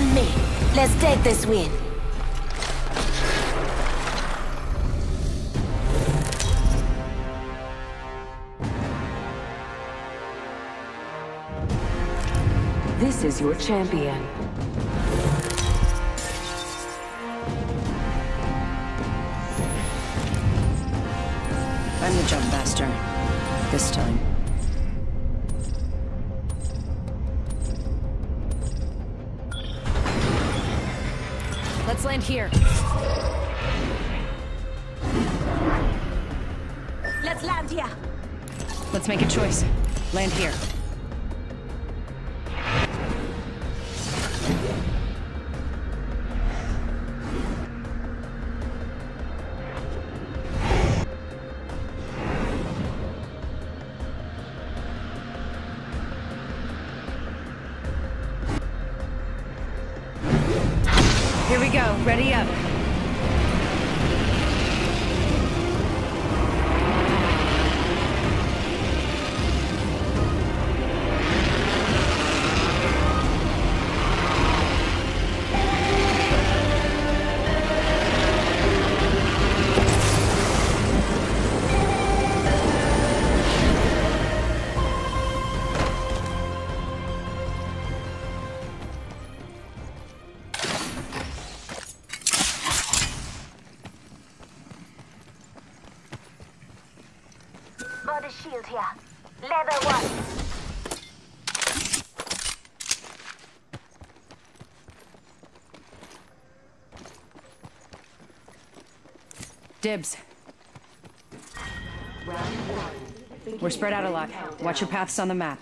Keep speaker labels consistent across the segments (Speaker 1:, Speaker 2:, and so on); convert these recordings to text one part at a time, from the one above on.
Speaker 1: me. Let's take this win.
Speaker 2: This is your champion.
Speaker 3: I'm the jump master. This time. Land here.
Speaker 1: Let's land here.
Speaker 3: Let's make a choice. Land here. Here Dibs. We're spread out a lot. Watch your paths on the map.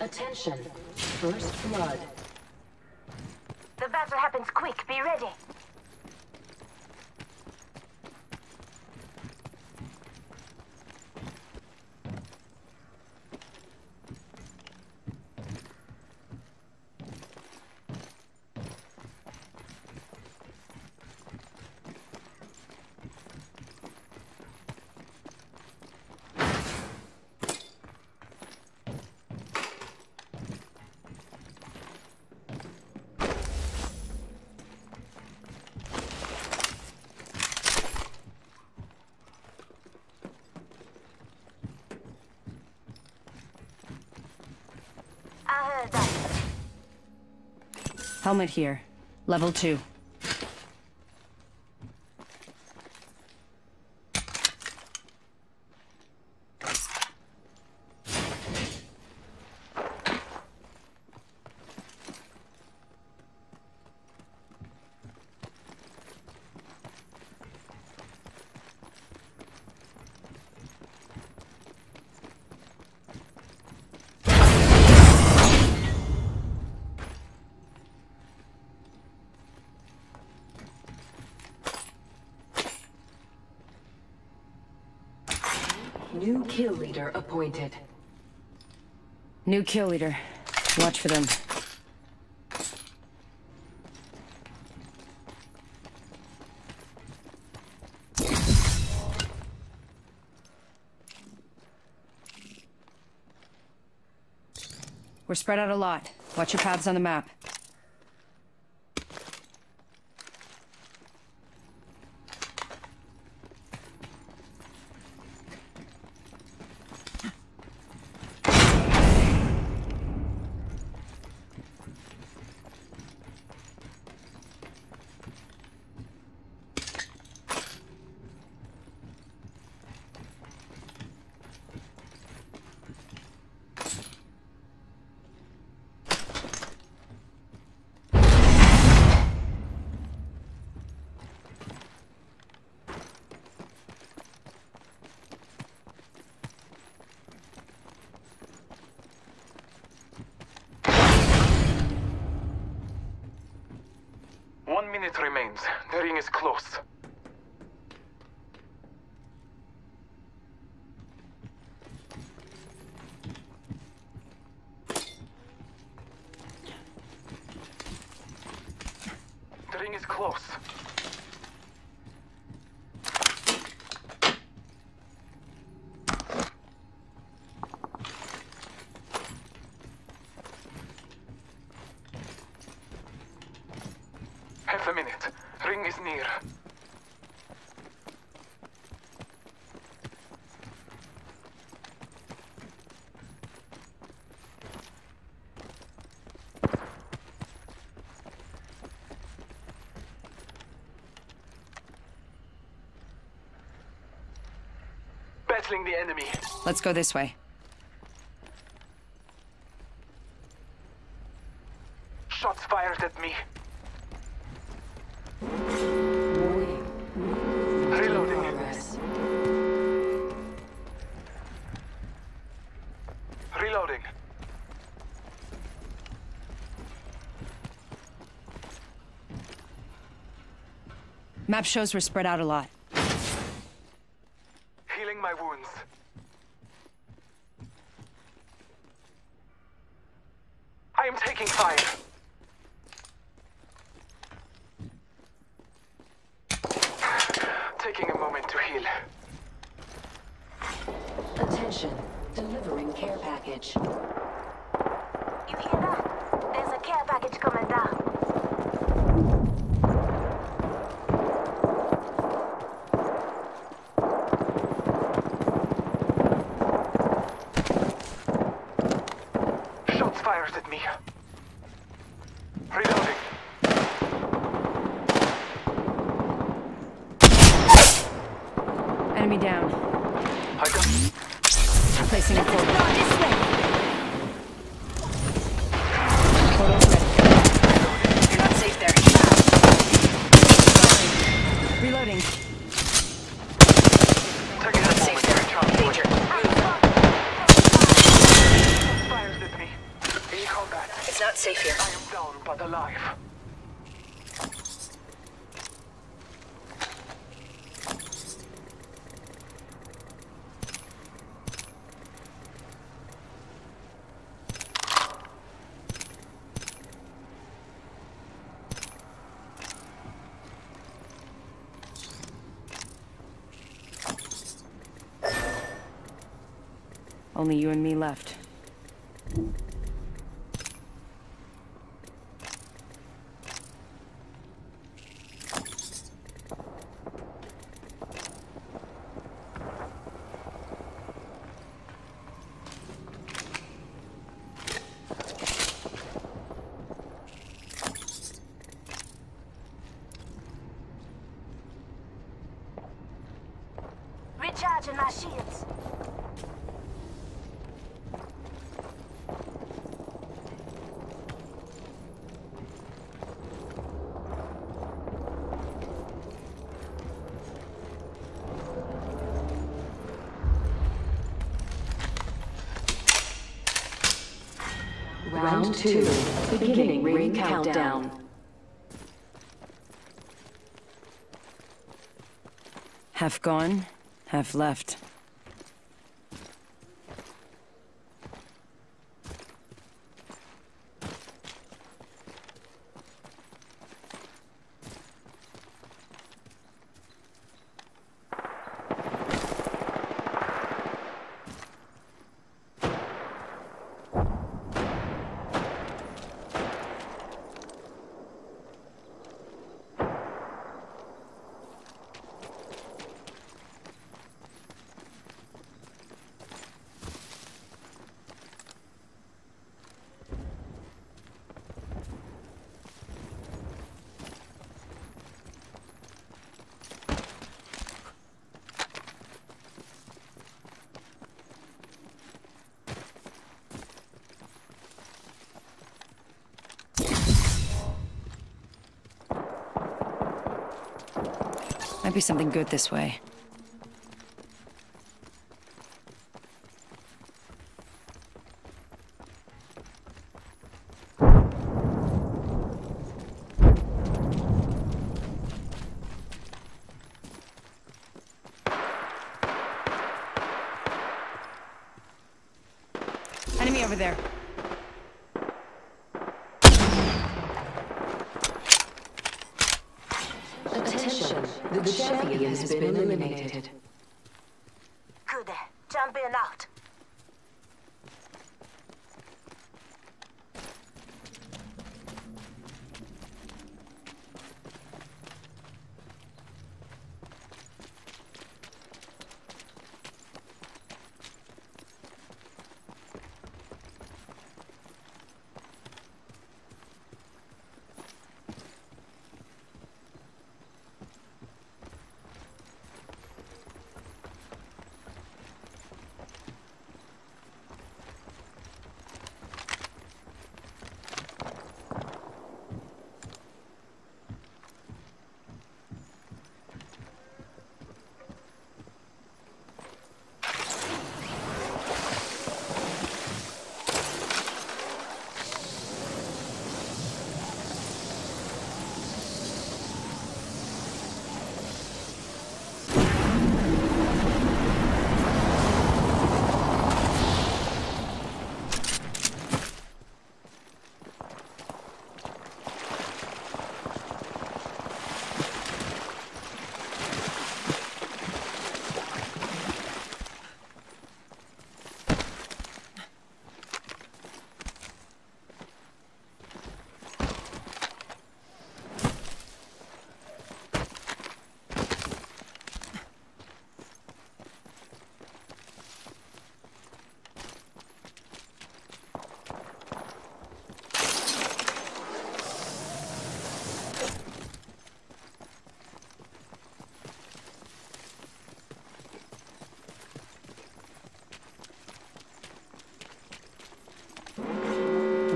Speaker 2: Attention. First blood.
Speaker 1: The battle happens quick. Be ready.
Speaker 3: Helmet here. Level 2.
Speaker 2: New kill leader appointed.
Speaker 3: New kill leader. Watch for them. We're spread out a lot. Watch your paths on the map.
Speaker 4: minute remains. The ring is close. The ring is close. Battling the enemy.
Speaker 3: Let's go this way.
Speaker 4: Shots fired at me. Reloading. Reloading.
Speaker 3: Map shows we're spread out a lot.
Speaker 4: Healing my wounds. I am taking fire. Taking a moment to heal.
Speaker 2: Attention. Delivering care package.
Speaker 1: You hear that? There's a care package coming down.
Speaker 4: Shots fired at me. Reloading.
Speaker 3: Enemy down.
Speaker 4: I got.
Speaker 3: Placing a portal.
Speaker 1: this way.
Speaker 3: Portal's ready. You're not safe there. Reloading.
Speaker 4: Taking a moment to recharge.
Speaker 3: Danger.
Speaker 4: Shots fired at me. In combat.
Speaker 3: It's not safe here.
Speaker 4: I am down but alive.
Speaker 3: Only you and me left.
Speaker 1: Recharging
Speaker 2: Round two. Beginning ring countdown.
Speaker 3: Half gone, half left. Be something good this way. Enemy over there.
Speaker 2: The champion has been eliminated.
Speaker 1: Good. Champion out.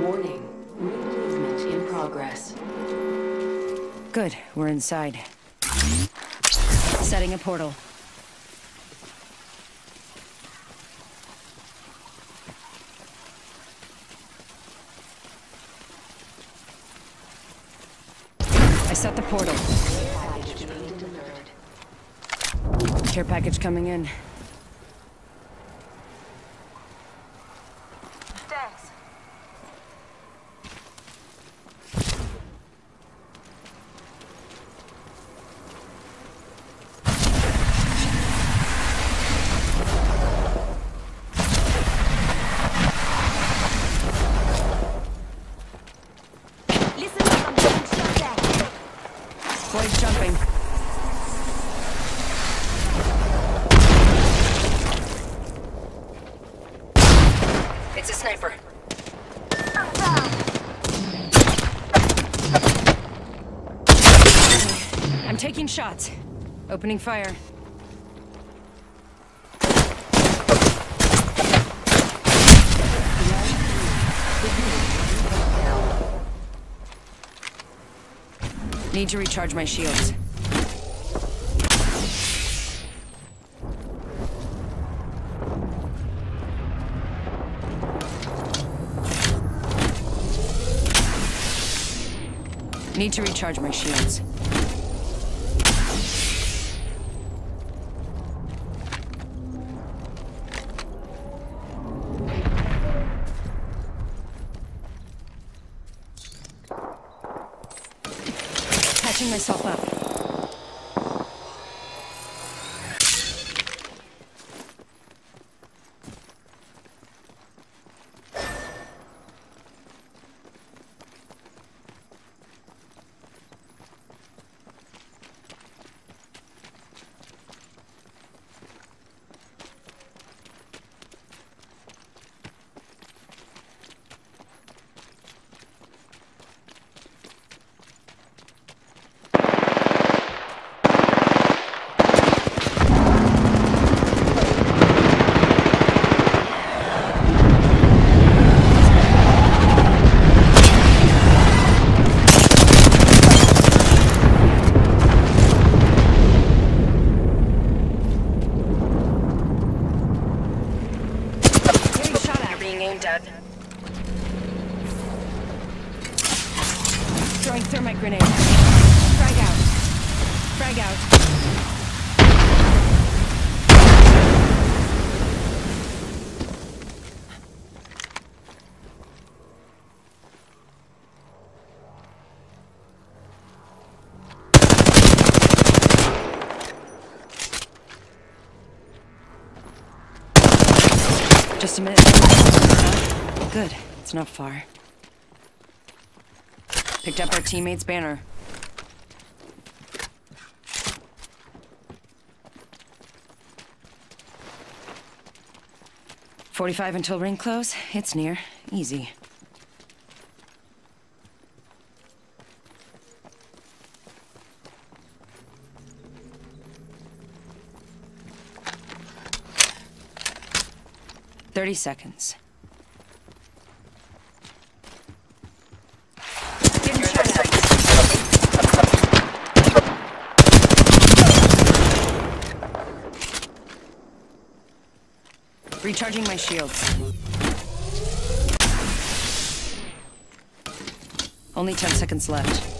Speaker 2: Warning. Ring movement in progress.
Speaker 3: Good, we're inside. Setting a portal. I set the portal. Care package coming in.
Speaker 1: Thanks. Listen up, I'm being shot at.
Speaker 3: Boys jumping. It's a sniper.
Speaker 1: I'm down.
Speaker 3: I'm taking shots. Opening fire. Need to recharge my shields. Need to recharge my shields. Myself up. Just a minute. Good. It's not far. Picked up our teammate's banner. Forty-five until ring close. It's near. Easy. Thirty seconds. Recharging my shields. Only 10 seconds left.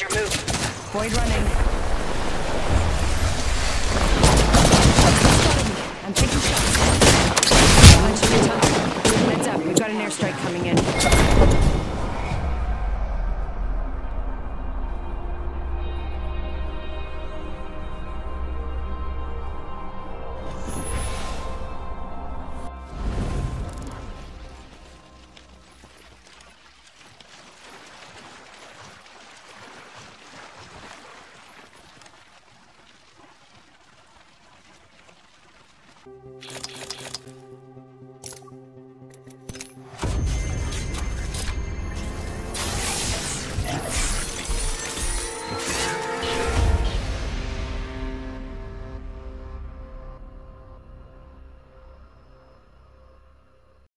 Speaker 3: Void running.